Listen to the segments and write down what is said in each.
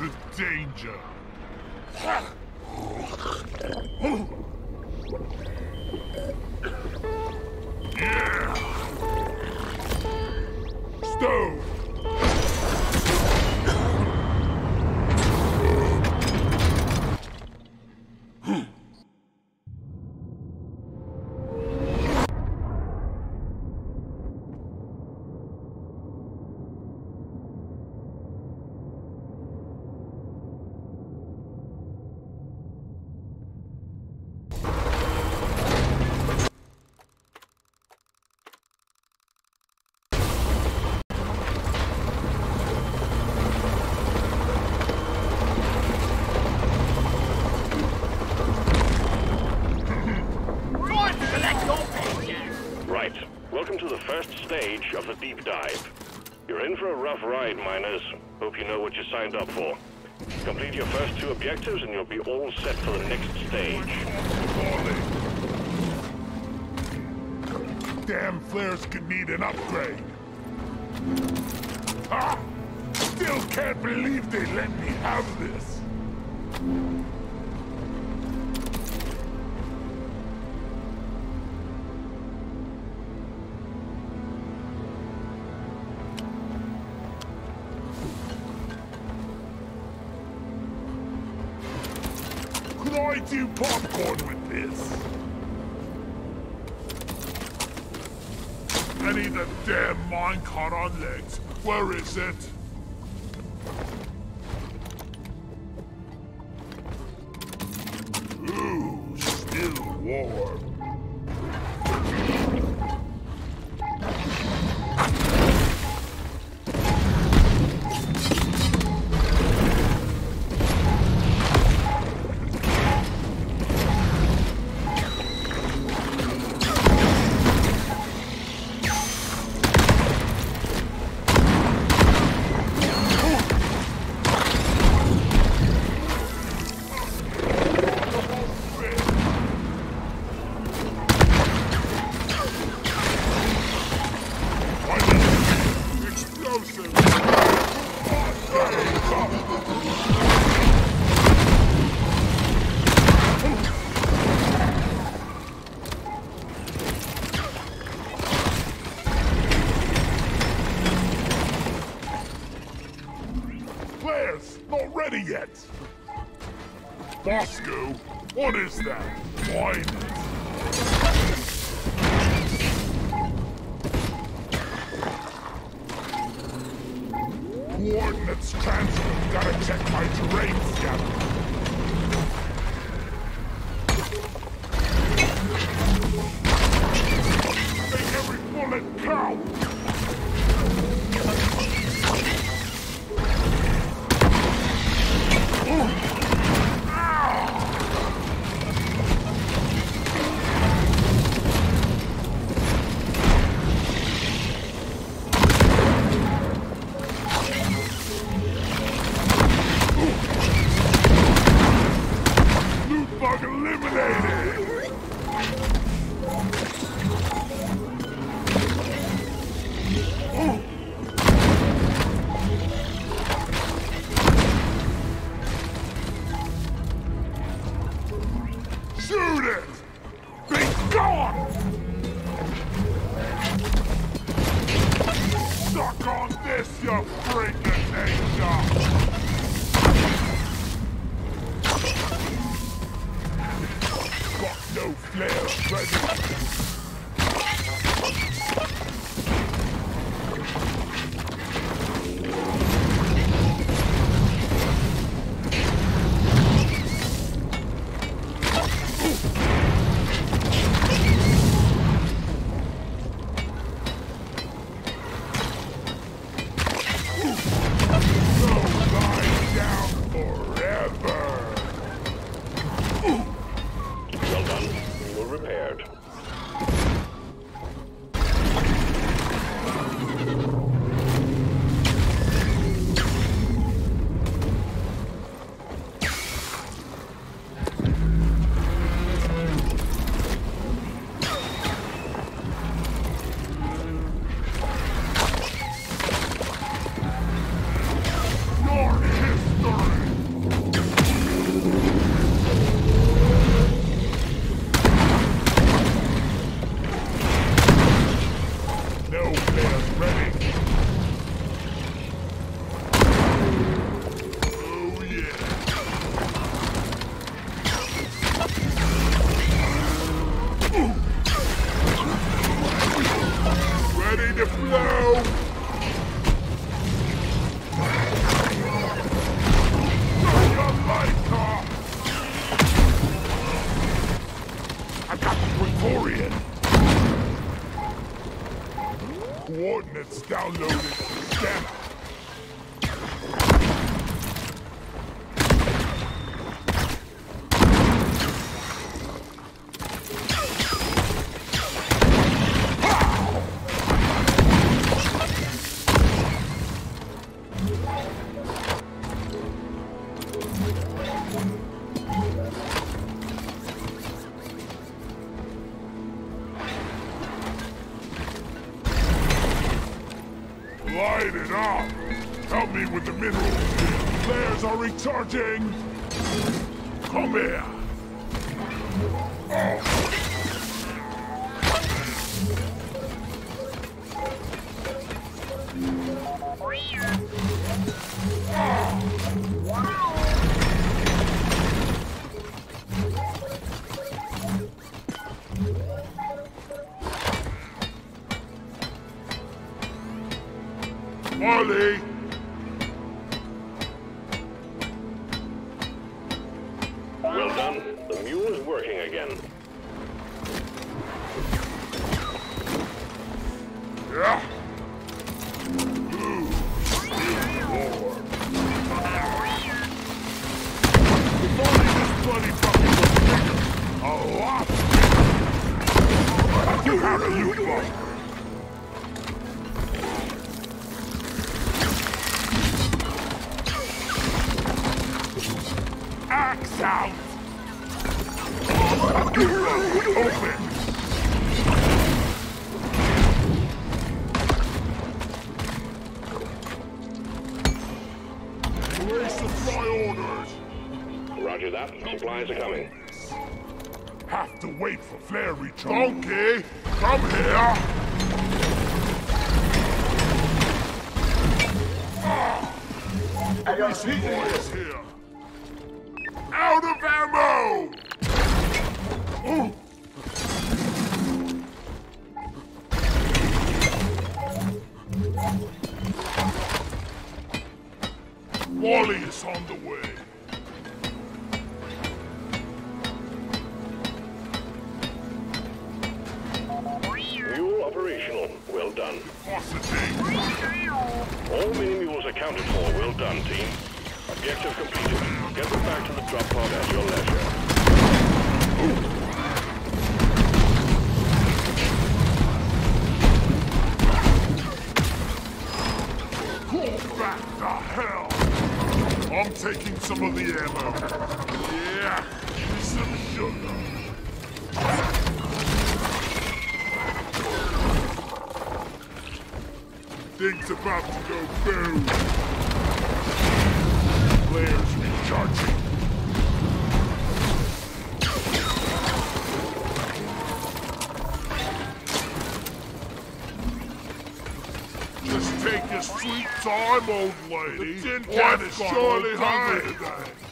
to danger. stage of the deep dive. You're in for a rough ride, miners. Hope you know what you signed up for. Complete your first two objectives and you'll be all set for the next stage. Damn flares could need an upgrade. Ah! Still can't believe they let me have this. Minecart on legs. Where is it? It up! Help me with the minerals. Flares are recharging! Come here! Molly! That. Supplies are coming. Have to wait for flare recharge. Donkey, come here! Ah. This boy is here! Thing's about to go boom. Flares recharging. Just take your sweet time, old lady. The tin can is surely hungry today.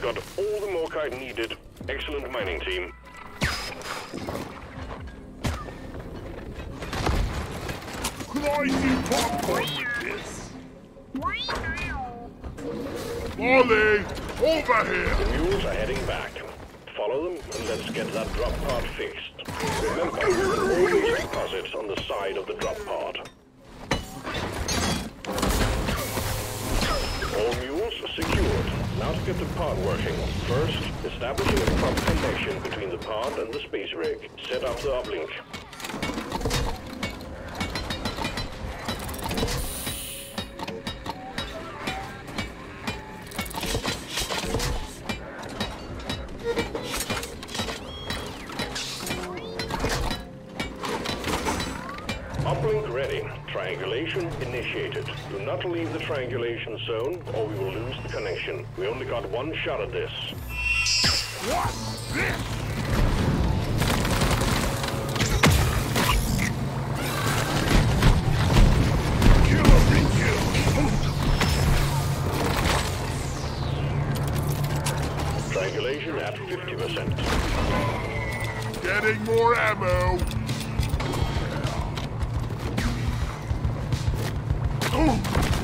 Got all the Morkite needed. Excellent mining team. Do popcorn this? Molly, over here. The mules are heading back. Follow them and let's get that drop pod fixed. Remember, all always deposits on the side of the drop pod. Transcript of pod working. First, establishing a proper connection between the pod and the space rig. Set up the uplink. Uplink ready. Triangulation initiated. Do not leave the triangulation zone or we will lose connection. We only got one shot at this. What? this? At 50%. Getting more ammo! Oh!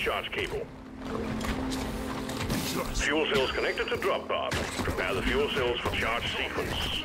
discharge cable. Fuel cells connected to drop bar. Prepare the fuel cells for charge sequence.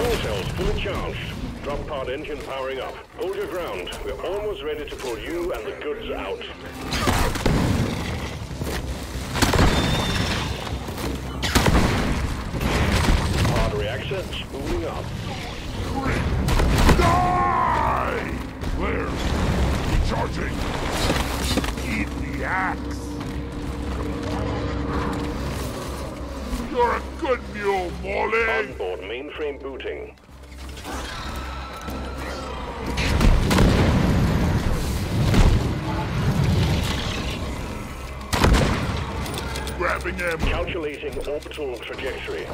Fuel cells full charge. Drop pod engine powering up. Hold your ground. We're almost ready to pull you and the goods out. Pod reactor spooling up. Die! Clear. Recharging. Eat the axe. You're a good mule, Molly! Onboard mainframe booting. Grabbing him. Calculating orbital trajectory.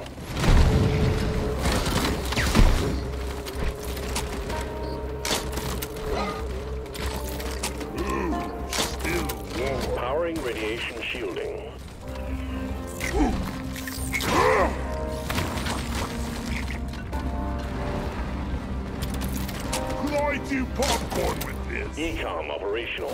Powering radiation shielding. Do popcorn with this? ECOM operational.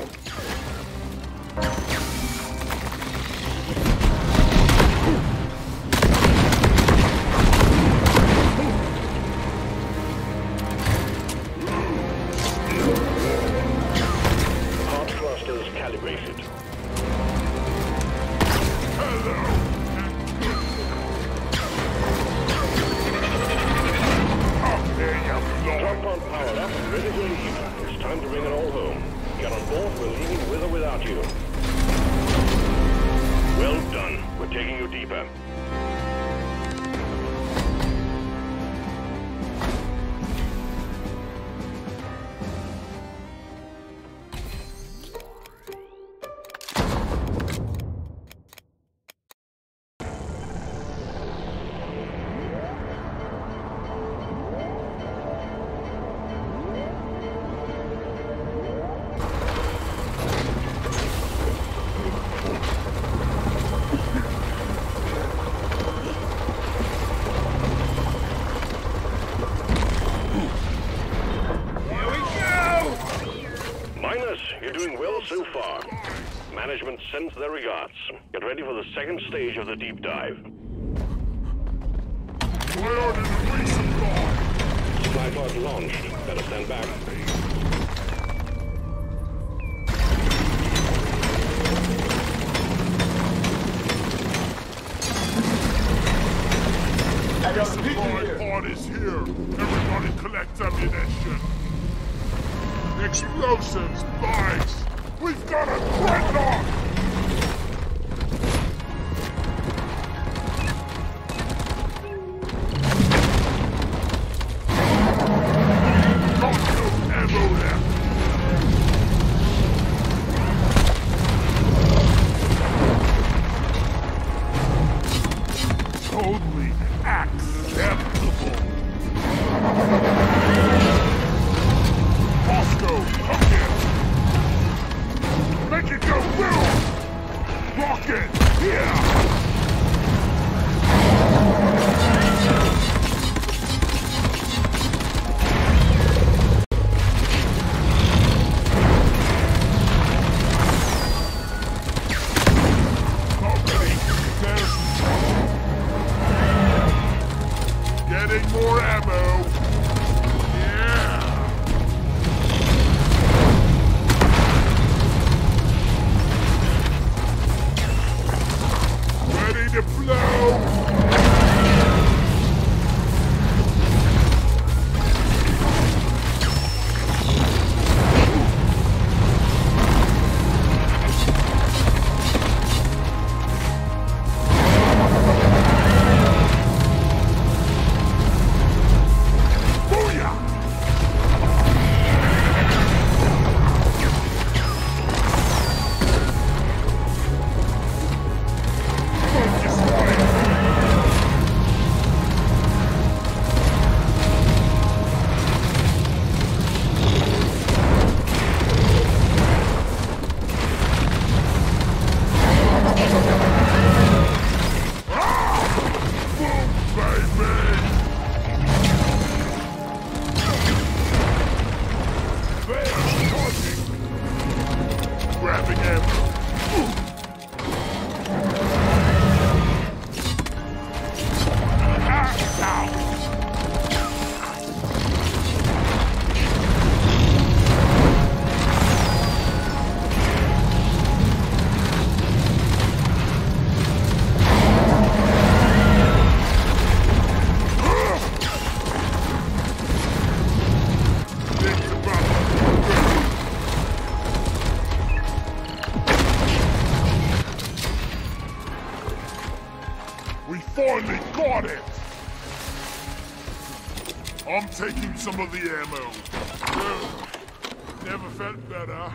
Sends their regards. Get ready for the second stage of the deep dive. I ordered a resupply. Supply pod launched. Better stand back. Resupply pod is here. Everybody collect ammunition. Explosives, bags. We've got a dreadnought. Blow. Some of the ammo. Never felt better.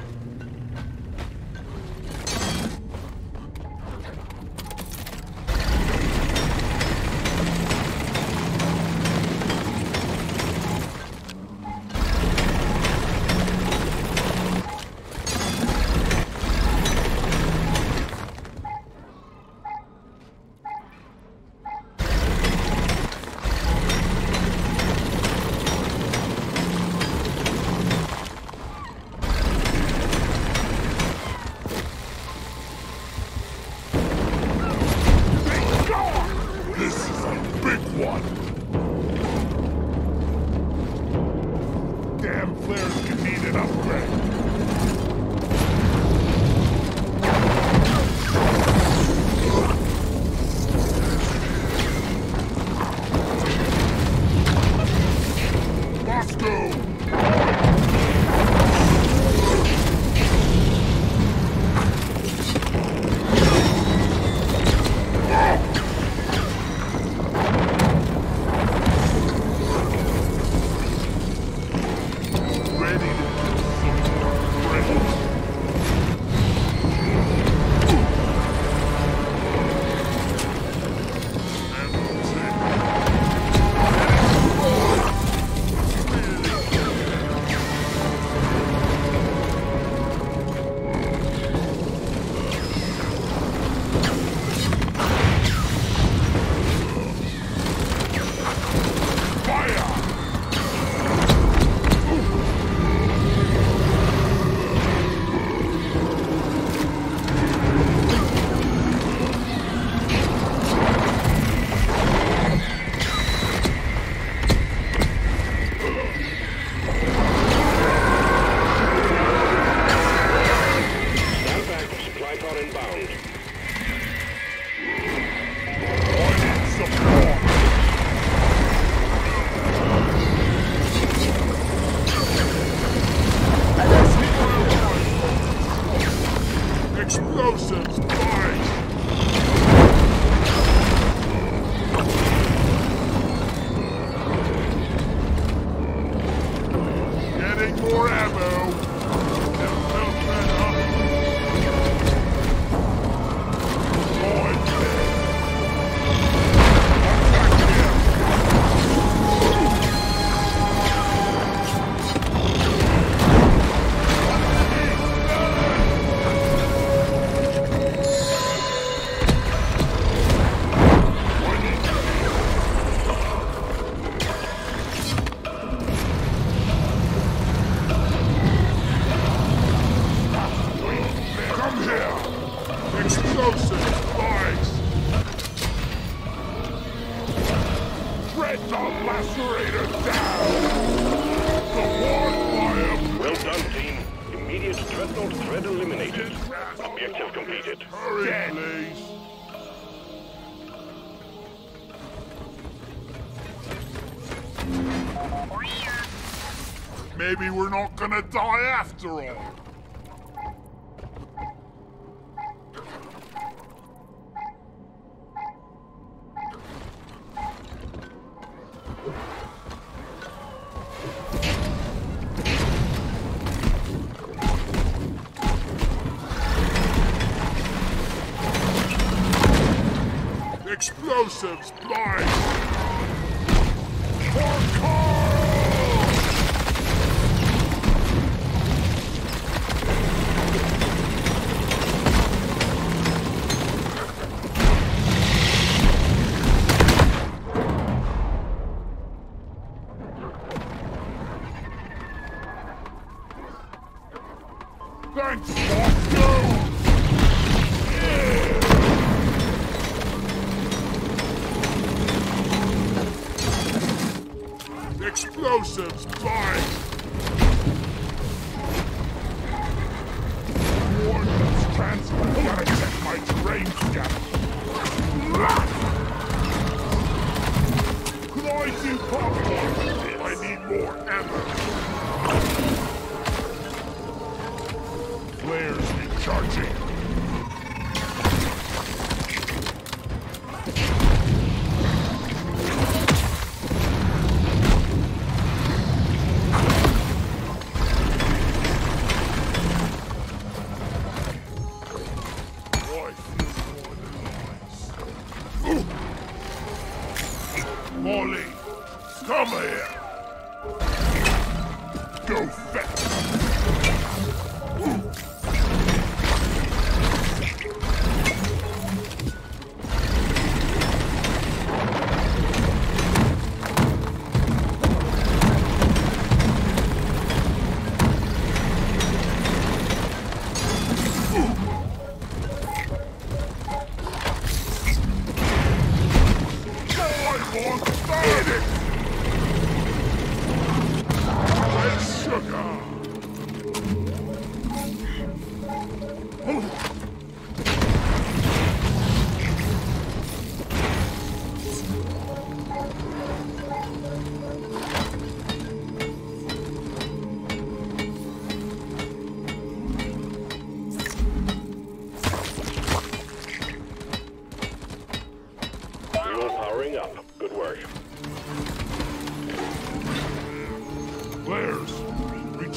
Explosives, fire! After all. Explosives, blind!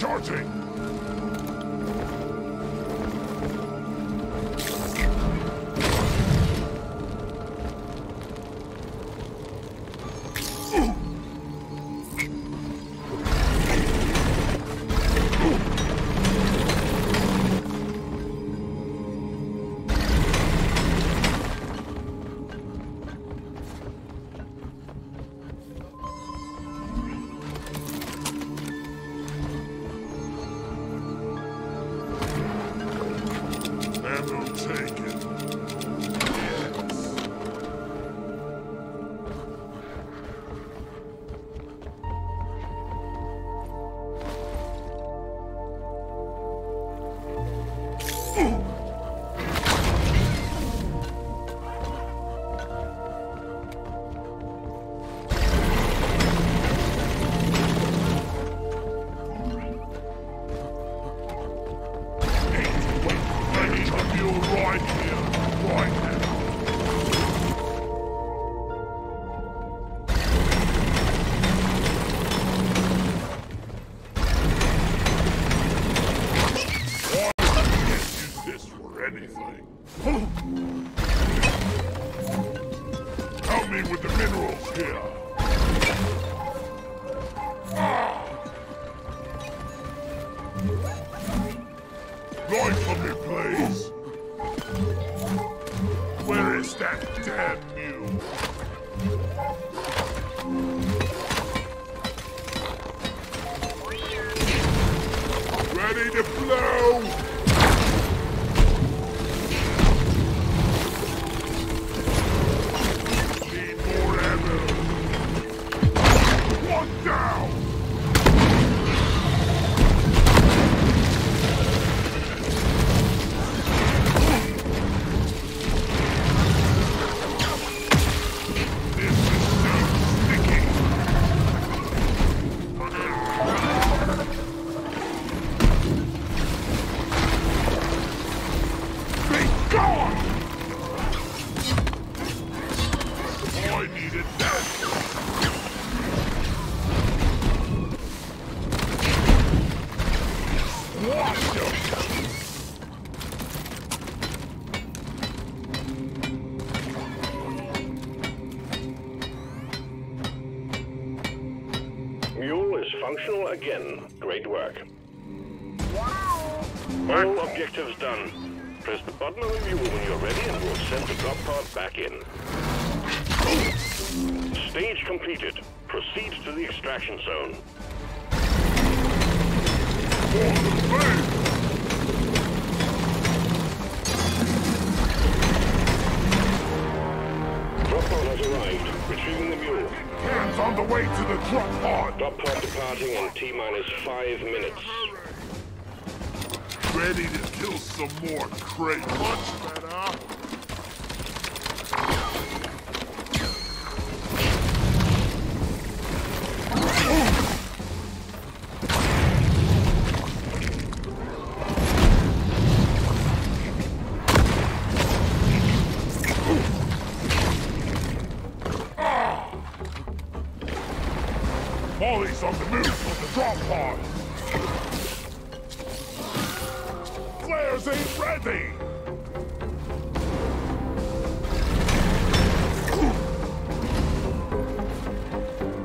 Charging! Anything? Help me with the minerals here. Functional again. Great work. All objectives done. Press the button on Molly when you're ready and we'll send the drop pod back in. Stage completed. Proceed to the extraction zone. Drop pod has arrived. Retrieving the mule. Hands on the way to the drop pod! Drop pod departing in T-minus five minutes. Ready to kill some more crate. Much better.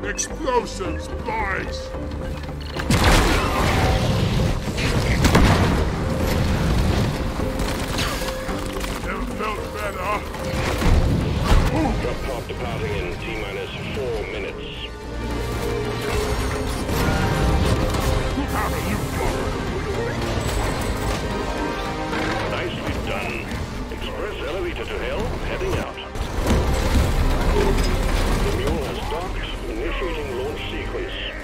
Explosives, boys! Never felt better. Drop pod departing in T-minus four minutes. Have a look, Nicely done. Express elevator to hell, heading out. The mule has docked, initiating launch sequence.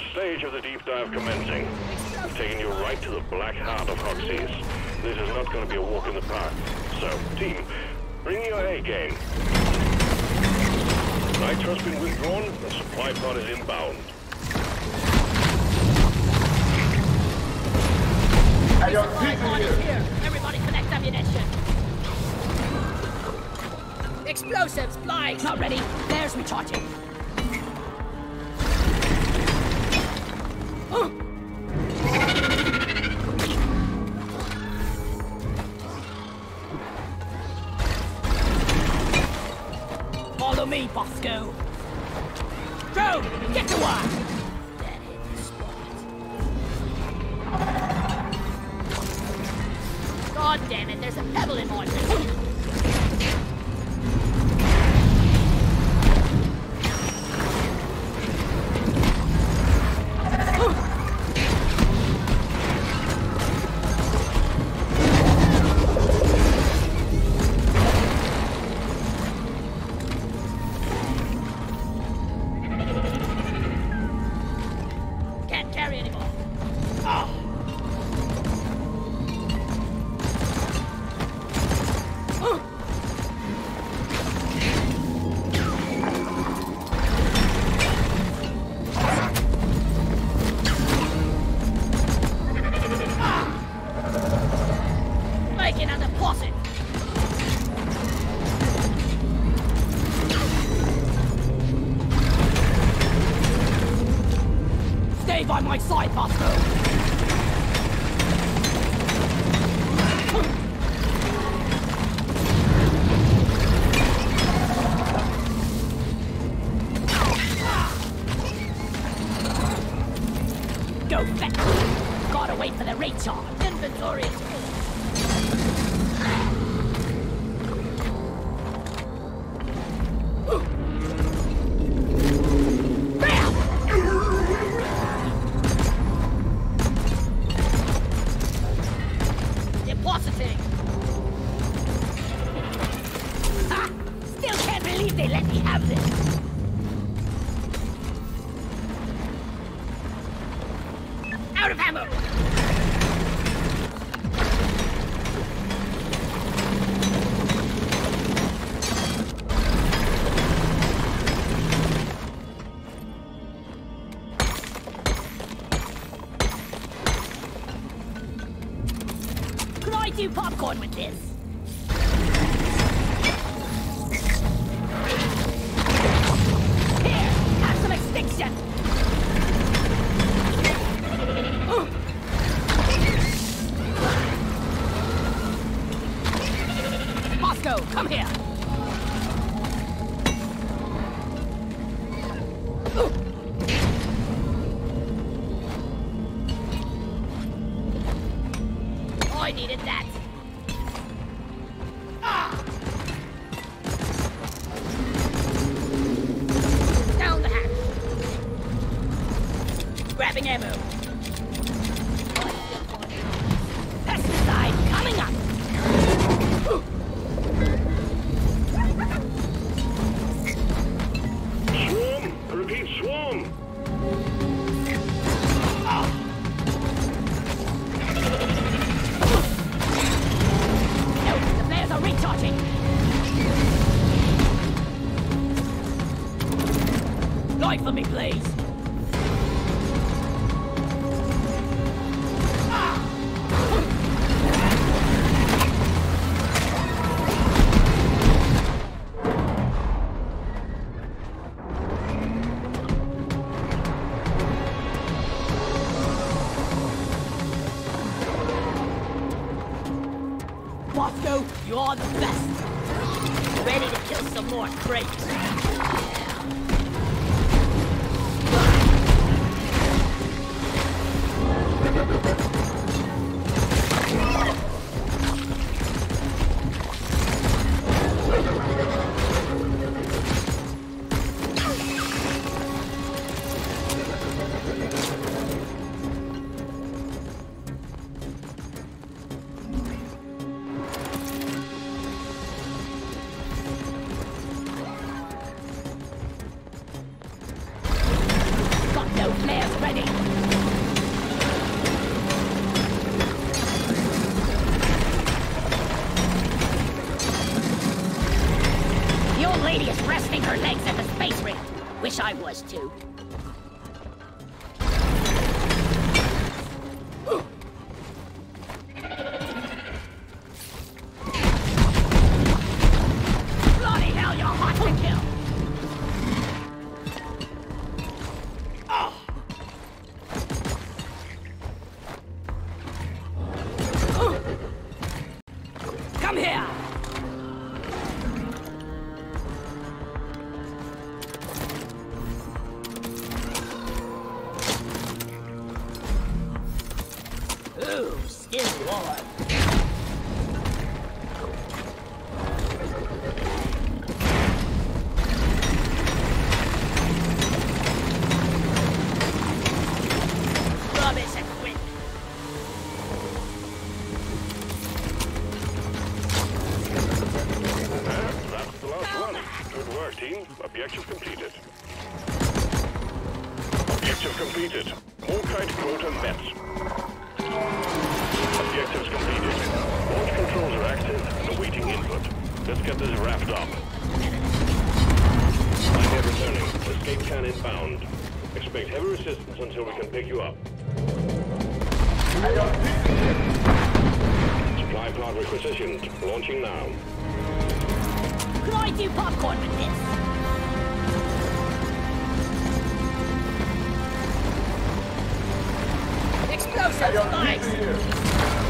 Third stage of the deep dive commencing. We've taken you right to the black heart of Hoxxes. This is not going to be a walk in the park. So, team, bring your A game. Nitro's been withdrawn, the supply pod is inbound. Hey, yo, Supply people pod here. Everybody connect ammunition. Explosives flying. Not ready. There's recharging. Do popcorn with this? Light for me, please. Card requisitioned. Launching now. Could I do popcorn with this? Explosive Nice!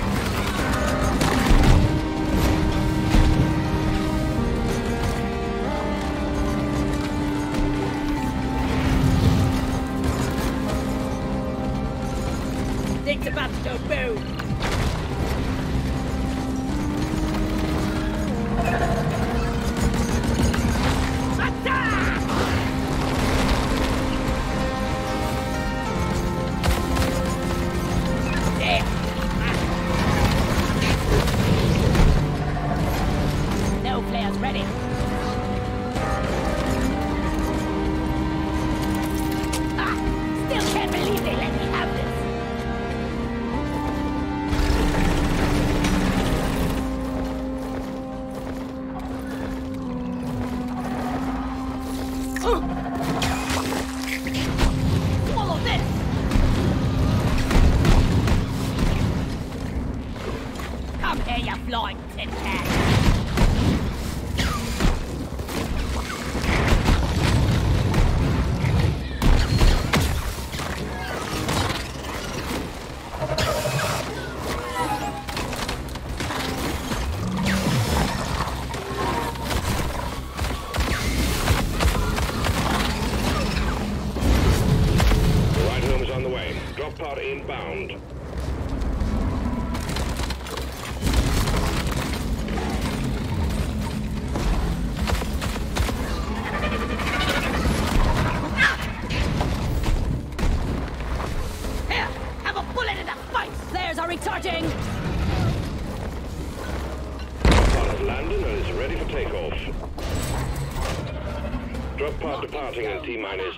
counting on T minus.